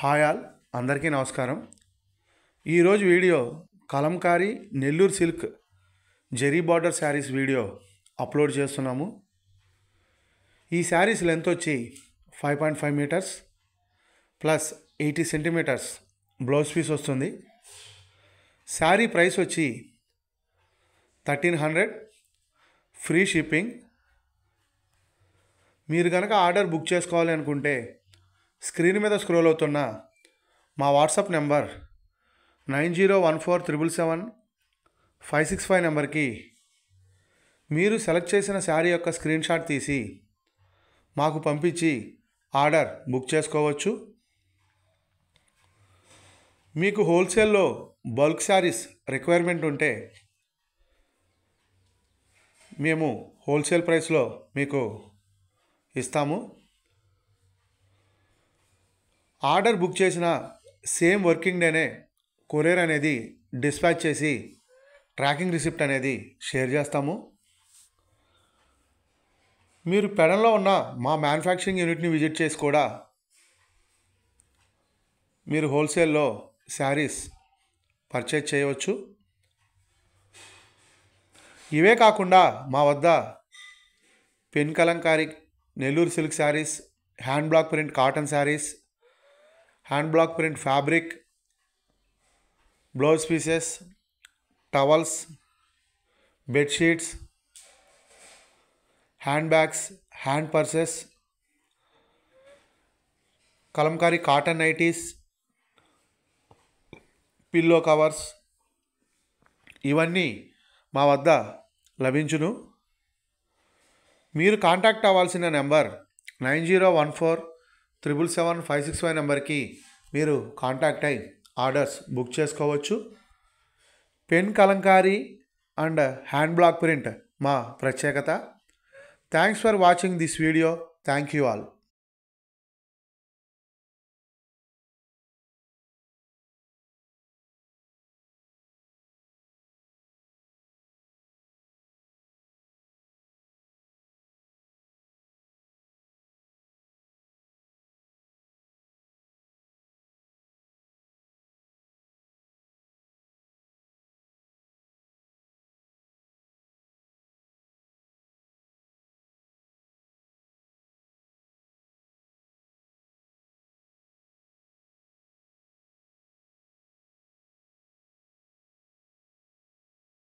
Hi all అందరికీ నమస్కారం. ఈరోజు video Kalamkari Nellore silk zari border saris video upload చేస్తున్నాము. ఈ శారీస్ లెంత్ వచ్చి five point five metres plus eighty centimetres blouse piece వస్తుంది. శారీ ప్రైస్ వచ్చి థర్టీన్ హండ్రెడ్ ఫ్రీ షిప్పింగ్. మీరు కనుక ఆర్డర్ బుక్ చేసుకోవాలి అనుకుంటే స్క్రీన్ మీద స్క్రోల్ అవుతున్న మా WhatsApp number nine zero one four triple seven five six five నెంబర్కి మీరు సెలెక్ట్ చేసిన శారీ యొక్క స్క్రీన్ షాట్ తీసి మాకు పంపించి ఆర్డర్ బుక్ చేసుకోవచ్చు. మీకు హోల్సేల్లో బల్క్ శారీస్ రిక్వైర్మెంట్ ఉంటే మేము హోల్సేల్ ప్రైస్లో మీకు ఇస్తాము. ఆర్డర్ బుక్ చేసిన సేమ్ వర్కింగ్ డేనే కొరియర్ అనేది డిస్పాచ్ చేసి ట్రాకింగ్ రిసిప్ట్ అనేది షేర్ చేస్తాము. మీరు పెడంలో ఉన్న మా మ్యానుఫ్యాక్చరింగ్ యూనిట్ని విజిట్ చేసి కూడా మీరు హోల్సేల్లో శారీస్ పర్చేజ్ చేయవచ్చు. ఇవే కాకుండా మా వద్ద pen Kalamkari Nellore silk saris hand block print cotton saris hand block print fabric blouse pieces towels bedsheets hand bags hand purses Kalamkari cotton nighties pillow covers ఇవన్నీ మా వద్ద లభించును. మీరు కాంటాక్ట్ అవ్వాల్సిన number nine zero one four triple seven five six five నెంబర్కి మీరు contact అయి orders book చేసుకోవచ్చు. Pen Kalamkari and hand block print మా ప్రత్యేకత. Thanks for watching this video. Thank you all.